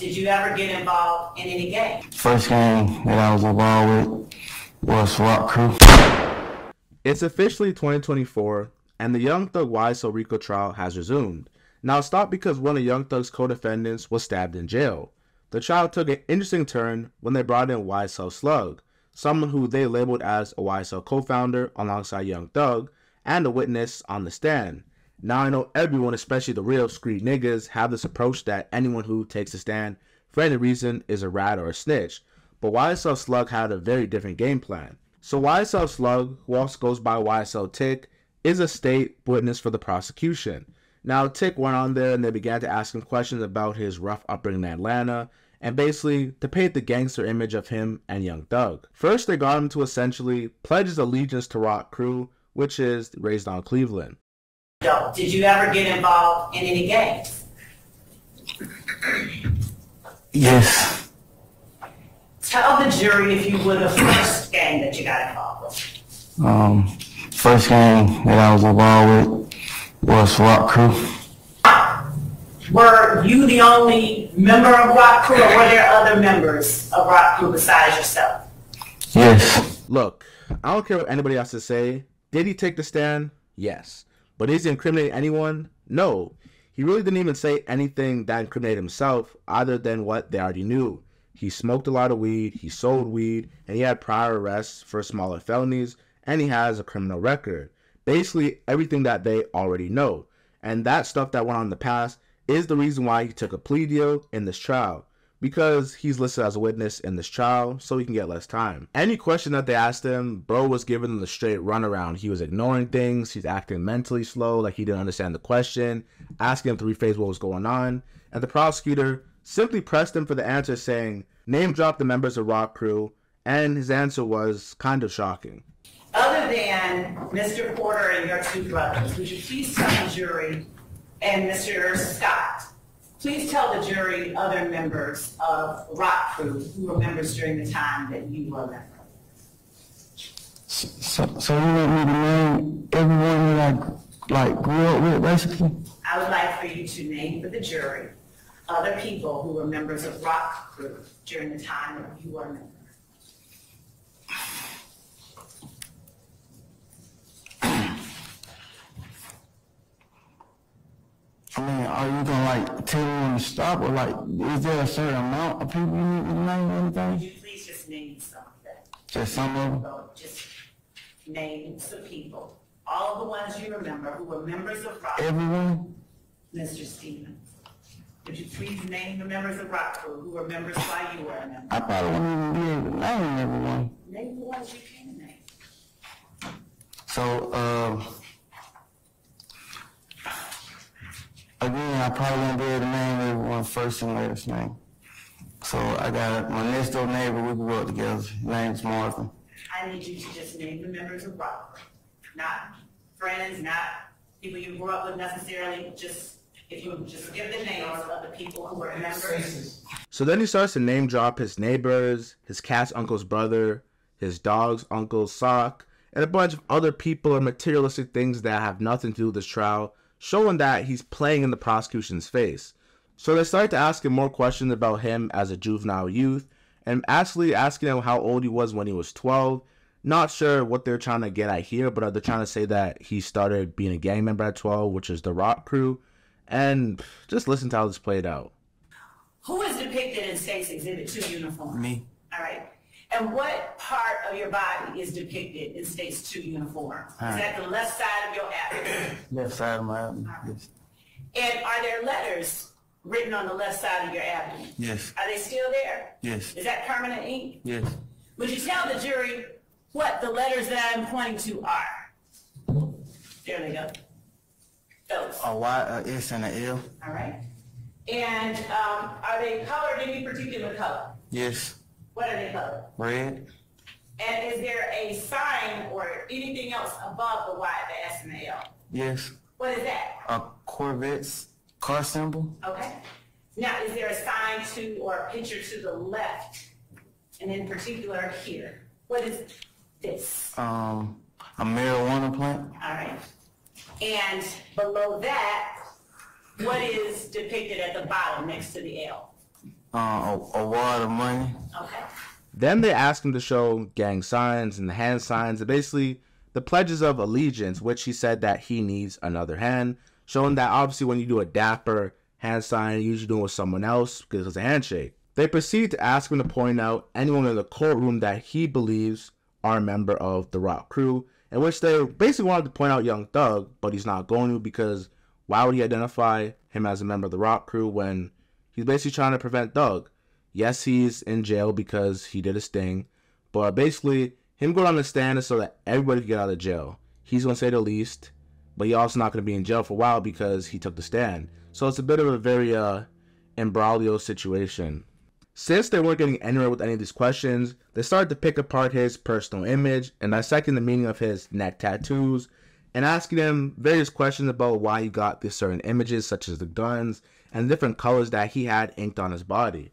Did you ever get involved in any gang? First game that I was involved with was Rock Crew. It's officially 2024, and the Young Thug YSL RICO trial has resumed. Now, it stopped because one of Young Thug's co-defendants was stabbed in jail. The trial took an interesting turn when they brought in YSL Slug, someone who they labeled as a YSL co-founder alongside Young Thug, and a witness on the stand. Now I know everyone, especially the real street niggas, have this approach that anyone who takes a stand for any reason is a rat or a snitch. But YSL Slug had a very different game plan. So YSL Slug, who also goes by YSL Tick, is a state witness for the prosecution. Now Tick went on there and they began to ask him questions about his rough upbringing in Atlanta and basically to paint the gangster image of him and Young Thug. First, they got him to essentially pledge his allegiance to Rock Crew, which is raised on Cleveland. Did you ever get involved in any gangs? Yes. Tell the jury, if you would, the first gang that you got involved with. Um, first gang that I was involved with was Rock Crew. Were you the only member of Rock Crew, or were there other members of Rock Crew besides yourself? Yes. Look, I don't care what anybody has to say. Did he take the stand? Yes. But is he incriminating anyone? No. He really didn't even say anything that incriminated himself other than what they already knew. He smoked a lot of weed, he sold weed, and he had prior arrests for smaller felonies, and he has a criminal record. Basically, everything that they already know. And that stuff that went on in the past is the reason why he took a plea deal in this trial because he's listed as a witness in this trial, so he can get less time. Any question that they asked him, bro was giving them the straight runaround. He was ignoring things, he's acting mentally slow, like he didn't understand the question, asking him to rephrase what was going on, and the prosecutor simply pressed him for the answer, saying, name drop the members of Rock Crew, and his answer was kind of shocking. Other than Mr. Porter and your two brothers, would you please tell the jury and Mr. Scott Please tell the jury other members of Rock Crew who were members during the time that you were a member. So, so you want me to name everyone that I like grew up with, basically? I would like for you to name for the jury other people who were members of Rock Crew during the time that you were a member. I mean, are you gonna like tell them to stop, or like, is there a certain amount of people you need to name or anything? Would you please just name some of them? Just some of them. So just name some people. All the ones you remember who were members of Rock. Everyone. Mr. Stephens. Would you please name the members of Rock Crew who were members while you were a member? I probably wouldn't even be able to name everyone. Name the ones you can name. So, uh, Again, I probably won't be able to name everyone first and last name. So I got my next door neighbor, we grew up together. His name's Marvin. I need you to just name the members of Rock Not friends, not people you grew up with necessarily, just if you just give the names of the people who were members. So then he starts to name drop his neighbors, his cat's uncle's brother, his dog's uncle's sock, and a bunch of other people and materialistic things that have nothing to do with this trial showing that he's playing in the prosecution's face. So they started to ask him more questions about him as a juvenile youth, and actually asking him how old he was when he was 12. Not sure what they're trying to get at here, but they're trying to say that he started being a gang member at 12, which is the Rock Crew. And just listen to how this played out. Who is depicted in State's Exhibit 2 uniform? Me. All right. And what part of your body is depicted in State's 2 uniform? Is that the left side of your abdomen? Left side of my abdomen. Yes. And are there letters written on the left side of your abdomen? Yes. Are they still there? Yes. Is that permanent ink? Yes. Would you tell the jury what the letters that I'm pointing to are? There they go. Those. A Y, a S, and a L. All right. And um, are they colored any particular color? Yes. What are they colored? Red. And is there a sign or anything else above the Y, the S, and the L? Yes. What is that? A Corvette's car symbol. Okay. Now, is there a sign to or a picture to the left, and in particular here? What is this? Um, a marijuana plant. All right. And below that, what is depicted at the bottom next to the L? Uh, a award of money. Okay. Then they asked him to show gang signs and the hand signs, and basically the pledges of allegiance, which he said that he needs another hand, showing that obviously when you do a dapper hand sign, you usually do it with someone else because it's a handshake. They proceed to ask him to point out anyone in the courtroom that he believes are a member of the Rock crew, in which they basically wanted to point out Young Thug, but he's not going to because why would he identify him as a member of the Rock crew when he's basically trying to prevent Thug? Yes, he's in jail because he did a sting, but basically him going on the stand is so that everybody can get out of jail. He's going to say the least, but he's also not going to be in jail for a while because he took the stand. So it's a bit of a very uh, imbroglio situation. Since they weren't getting anywhere with any of these questions, they started to pick apart his personal image and dissecting the meaning of his neck tattoos and asking him various questions about why he got these certain images, such as the guns and different colors that he had inked on his body.